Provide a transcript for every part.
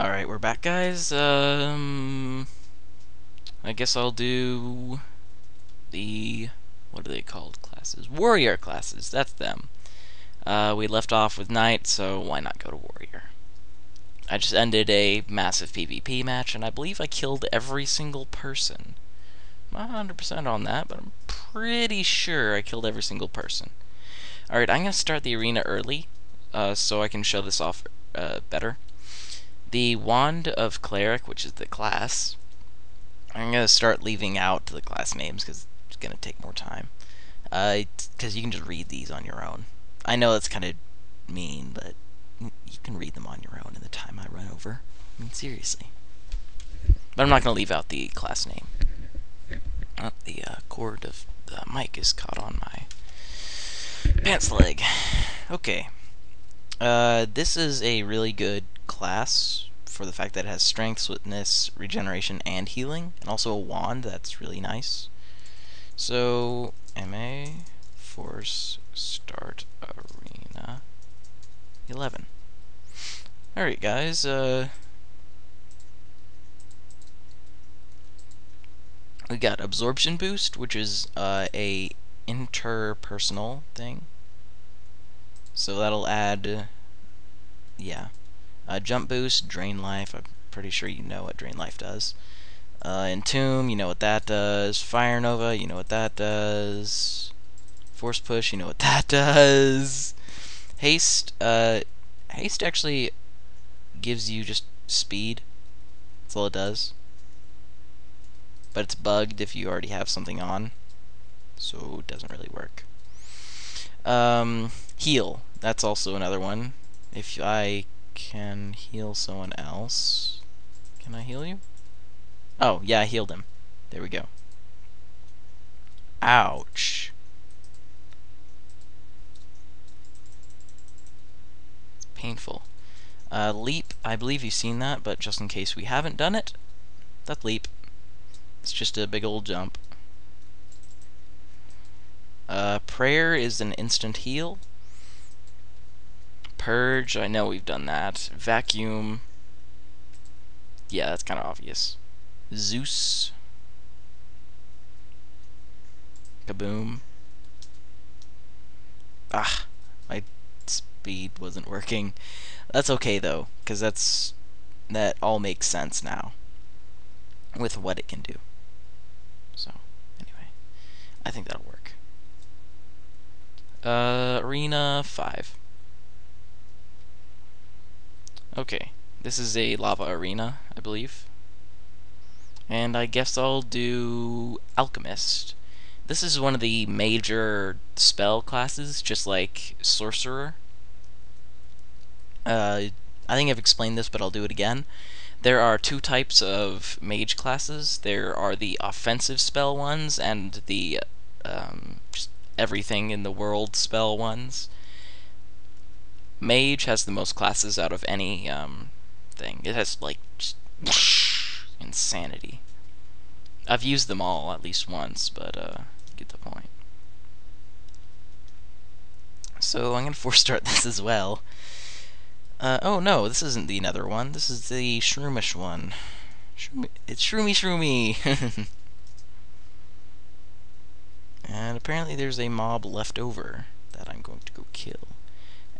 Alright, we're back, guys. Um, I guess I'll do the, what are they called classes? Warrior classes, that's them. Uh, we left off with Knight, so why not go to Warrior? I just ended a massive PvP match, and I believe I killed every single person. I'm not 100% on that, but I'm pretty sure I killed every single person. Alright, I'm going to start the arena early, uh, so I can show this off uh, better. The Wand of Cleric, which is the class, I'm going to start leaving out the class names because it's going to take more time. Because uh, you can just read these on your own. I know that's kind of mean, but you can read them on your own in the time I run over. I mean, seriously. But I'm not going to leave out the class name. The uh, cord of the mic is caught on my pants leg. Okay. Uh, this is a really good class for the fact that it has strength, swiftness, regeneration, and healing, and also a wand that's really nice. So, MA, Force, Start, Arena, 11. Alright guys, uh, we got Absorption Boost, which is uh, a interpersonal thing. So that'll add, yeah, uh, jump boost, drain life. I'm pretty sure you know what drain life does. Uh, Entomb, you know what that does. Fire Nova, you know what that does. Force push, you know what that does. Haste, uh, haste actually gives you just speed. That's all it does. But it's bugged if you already have something on, so it doesn't really work. Um, heal, that's also another one. If I can heal someone else. Can I heal you? Oh, yeah, I healed him. There we go. Ouch. It's painful. Uh, leap, I believe you've seen that, but just in case we haven't done it, that's leap. It's just a big old jump. Uh, prayer is an instant heal. Purge, I know we've done that. Vacuum. Yeah, that's kind of obvious. Zeus. Kaboom. Ah, my speed wasn't working. That's okay though, because that's that all makes sense now with what it can do. So, anyway, I think that'll work. Uh, Arena 5. Okay, this is a lava arena, I believe. And I guess I'll do Alchemist. This is one of the major spell classes, just like Sorcerer. Uh, I think I've explained this, but I'll do it again. There are two types of mage classes. There are the offensive spell ones and the um, everything in the world spell ones. Mage has the most classes out of any um, thing. It has like insanity. I've used them all at least once, but uh, get the point. So I'm gonna force start this as well. Uh, oh no, this isn't the Nether one. This is the Shroomish one. Shroomy, it's Shroomy Shroomy. and apparently there's a mob left over that I'm going to go kill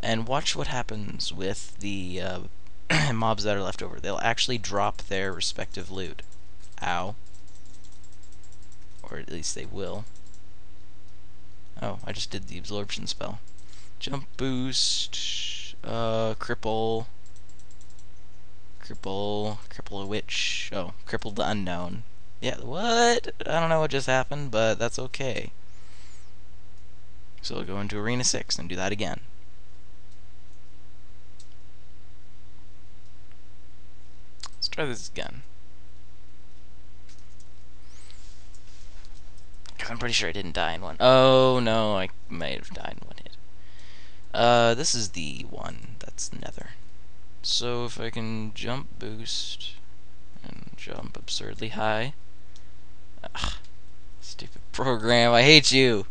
and watch what happens with the uh, mobs that are left over. They'll actually drop their respective loot. Ow. Or at least they will. Oh, I just did the absorption spell. Jump boost, uh, cripple, cripple, cripple a witch. Oh, cripple the unknown. Yeah, what? I don't know what just happened, but that's okay. So we'll go into Arena 6 and do that again. Try this again. Cause I'm pretty sure I didn't die in one. Oh no, I might have died in one hit. Uh, this is the one that's nether. So if I can jump boost and jump absurdly high. Ugh, stupid program, I hate you!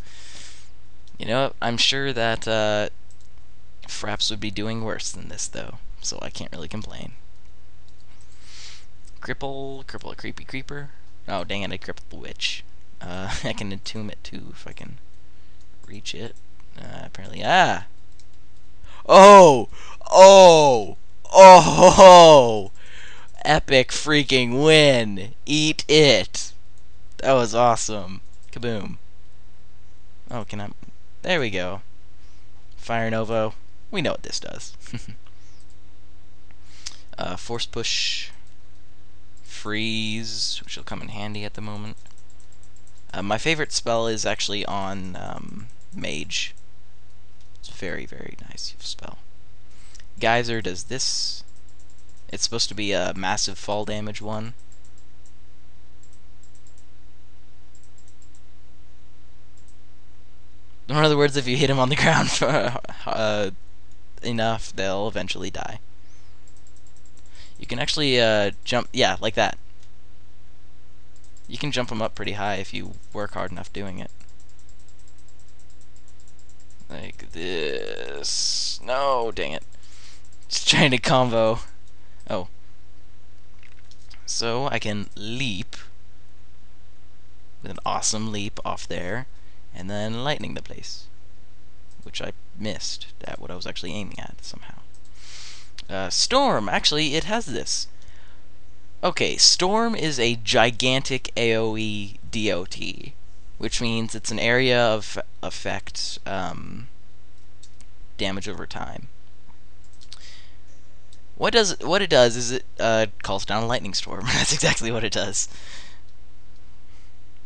You know, I'm sure that uh, Fraps would be doing worse than this though, so I can't really complain. Cripple, cripple a creepy creeper. Oh, dang it, I crippled the witch. Uh, I can entomb it too if I can reach it. Uh, apparently, ah! Oh! Oh! Oh! Epic freaking win! Eat it! That was awesome. Kaboom. Oh, can I... There we go. Fire Nova. We know what this does. uh, force push. Freeze, which will come in handy at the moment. Uh, my favorite spell is actually on um, Mage. It's very, very nice spell. Geyser does this. It's supposed to be a massive fall damage one. In other words, if you hit him on the ground for uh, enough, they'll eventually die. You can actually uh, jump, yeah, like that. You can jump them up pretty high if you work hard enough doing it. Like this. No, dang it. Just trying to combo. Oh. So I can leap with an awesome leap off there and then lightning the place, which I missed at what I was actually aiming at somehow. Uh, Storm, actually, it has this. Okay, Storm is a gigantic AoE DOT, which means it's an area of effect um, damage over time. What does what it does is it uh, calls down a lightning storm. That's exactly what it does.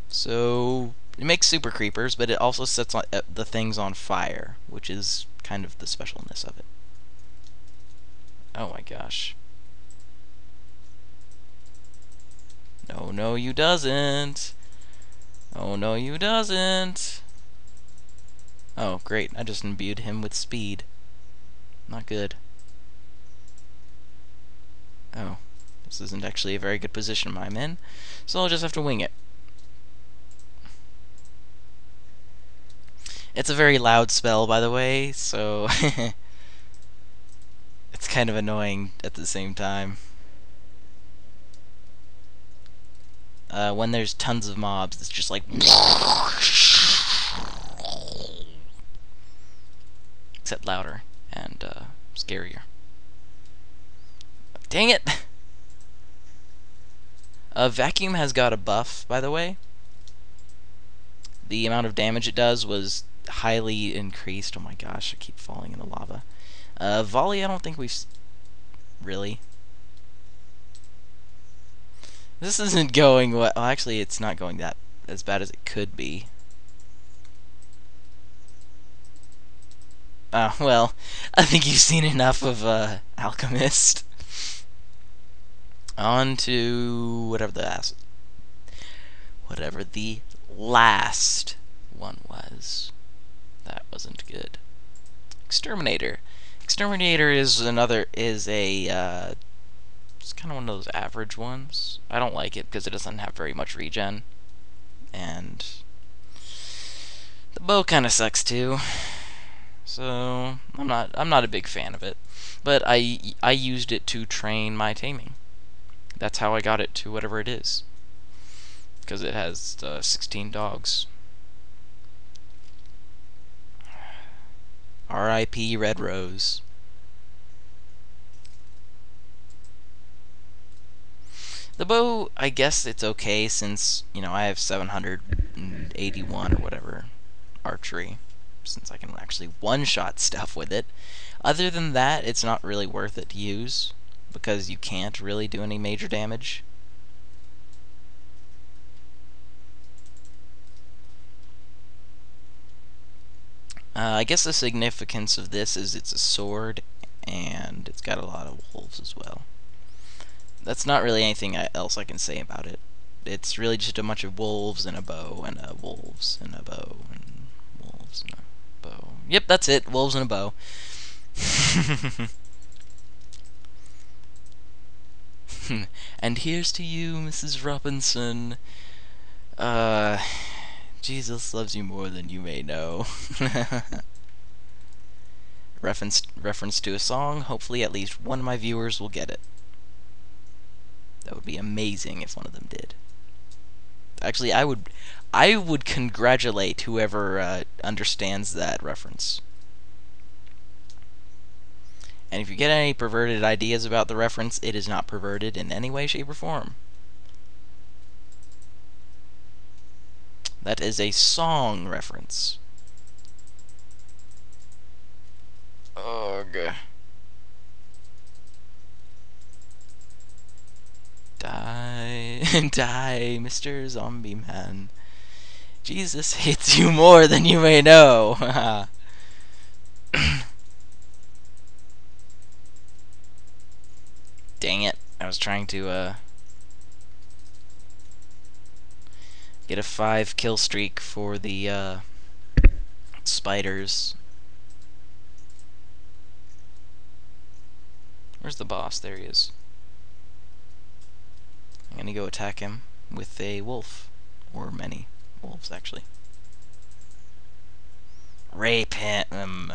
So it makes super creepers, but it also sets on, uh, the things on fire, which is kind of the specialness of it. Oh my gosh. No, no, you doesn't. Oh, no, you doesn't. Oh, great. I just imbued him with speed. Not good. Oh. This isn't actually a very good position I'm in, so I'll just have to wing it. It's a very loud spell, by the way, so it's kind of annoying at the same time. Uh, when there's tons of mobs, it's just like... Except louder and uh, scarier. Dang it! Uh, Vacuum has got a buff, by the way. The amount of damage it does was highly increased. Oh my gosh, I keep falling in the lava. Uh, volley, I don't think we've... Really? This isn't going well. well. Actually, it's not going that as bad as it could be. Uh, well, I think you've seen enough of uh, Alchemist. On to whatever the last, whatever the last one was. That wasn't good. Exterminator. Exterminator is another is a uh, it's kind of one of those average ones. I don't like it because it doesn't have very much regen, and the bow kind of sucks too. So I'm not I'm not a big fan of it, but I I used it to train my taming. That's how I got it to whatever it is, because it has uh, 16 dogs. R.I.P. Red Rose. The bow, I guess it's okay since, you know, I have 781 or whatever archery, since I can actually one-shot stuff with it. Other than that, it's not really worth it to use, because you can't really do any major damage. Uh, I guess the significance of this is it's a sword, and it's got a lot of wolves as well. That's not really anything else I can say about it. It's really just a bunch of wolves and a bow, and a wolves and a bow, and wolves and a bow. Yep, that's it. Wolves and a bow. and here's to you, Mrs. Robinson. Uh... Jesus loves you more than you may know. reference reference to a song. Hopefully, at least one of my viewers will get it. That would be amazing if one of them did. Actually, I would, I would congratulate whoever uh, understands that reference. And if you get any perverted ideas about the reference, it is not perverted in any way, shape, or form. That is a song reference. Ugh. Die, die, Mr. Zombie Man. Jesus hates you more than you may know. Dang it. I was trying to, uh... Get a five kill streak for the, uh... Spiders. Where's the boss? There he is. I'm gonna go attack him with a wolf. Or many wolves, actually. Rape him!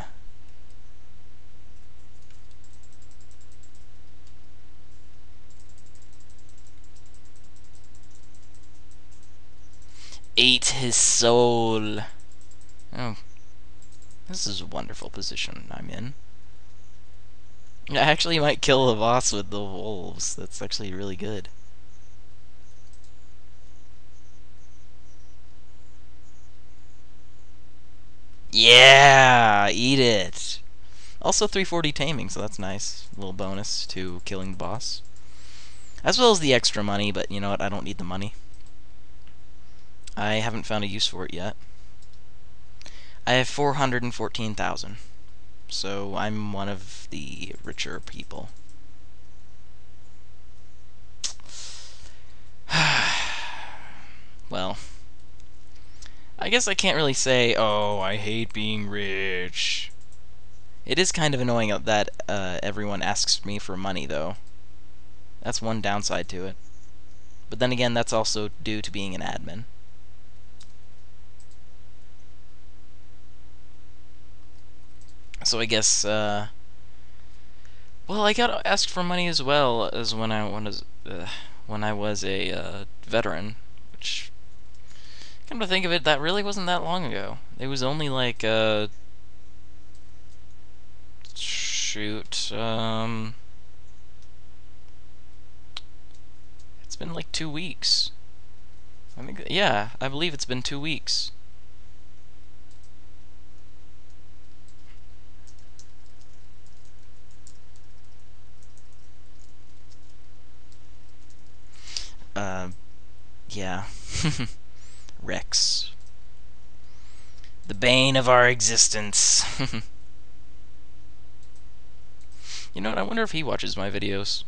Eat his soul! Oh. This is a wonderful position I'm in. I actually might kill the boss with the wolves. That's actually really good. Yeah, eat it. Also 340 taming, so that's nice. A little bonus to killing the boss. As well as the extra money, but you know what? I don't need the money. I haven't found a use for it yet. I have 414,000 so I'm one of the richer people. well, I guess I can't really say, oh, I hate being rich. It is kind of annoying that uh, everyone asks me for money, though. That's one downside to it. But then again, that's also due to being an admin. So I guess, uh, well, I got asked for money as well as when I was uh, when I was a uh, veteran, which, come to think of it, that really wasn't that long ago. It was only like, uh, shoot, um, it's been like two weeks. I think, yeah, I believe it's been two weeks. Uh, yeah. Rex. The bane of our existence. you know what, I wonder if he watches my videos.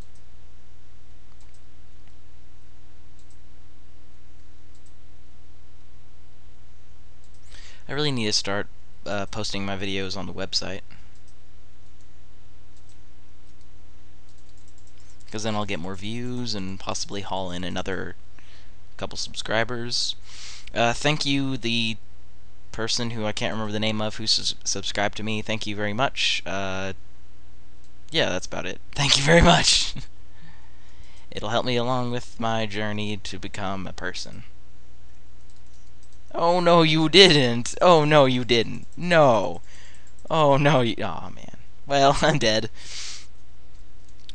I really need to start uh, posting my videos on the website. because then I'll get more views and possibly haul in another couple subscribers. Uh, thank you, the person who I can't remember the name of who su subscribed to me. Thank you very much. Uh, yeah, that's about it. Thank you very much. It'll help me along with my journey to become a person. Oh no, you didn't. Oh no, you didn't. No. Oh no, you. Oh man. Well, I'm dead.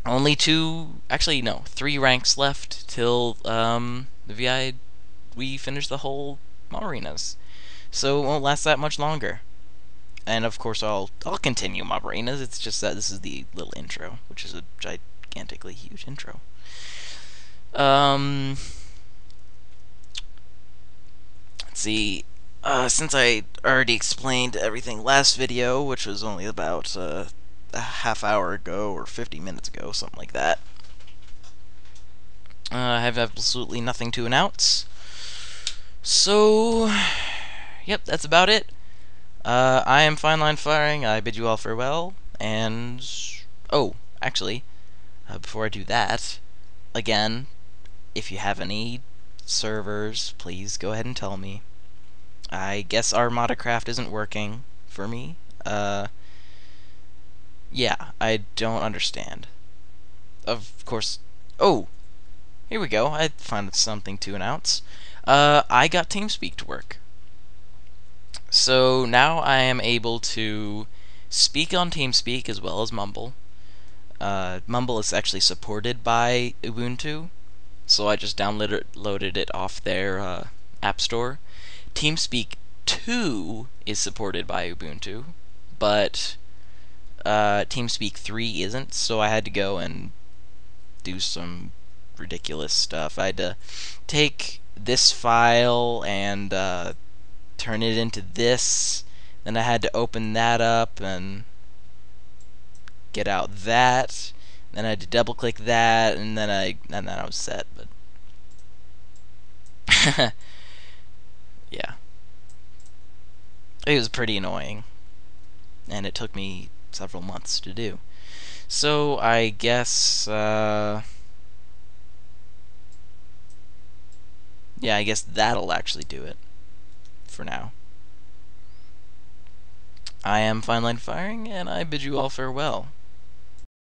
Only two, actually no, three ranks left till um, the VI we finished the whole mob arenas. So it won't last that much longer. And of course I'll I'll continue mob arenas. It's just that this is the little intro, which is a gigantically huge intro. Um, let's see. Uh, since I already explained everything last video, which was only about uh, a half hour ago or 50 minutes ago, something like that. Uh, I have absolutely nothing to announce. So, yep, that's about it. Uh, I am Fine Line Firing. I bid you all farewell. And, oh, actually, uh, before I do that, again, if you have any servers, please go ahead and tell me. I guess Armada Craft isn't working for me. Uh, yeah, I don't understand. Of course. Oh! Here we go. I found something to announce. Uh, I got TeamSpeak to work. So now I am able to speak on TeamSpeak as well as Mumble. Uh, Mumble is actually supported by Ubuntu, so I just downloaded it off their uh, App Store. TeamSpeak 2 is supported by Ubuntu, but uh, TeamSpeak 3 isn't, so I had to go and do some ridiculous stuff. I had to take this file and uh, turn it into this. Then I had to open that up and get out that. Then I had to double click that, and then I and then I was set. But yeah, it was pretty annoying, and it took me several months to do. So I guess. Uh, yeah, I guess that'll actually do it for now. I am Fine Line Firing, and I bid you all farewell.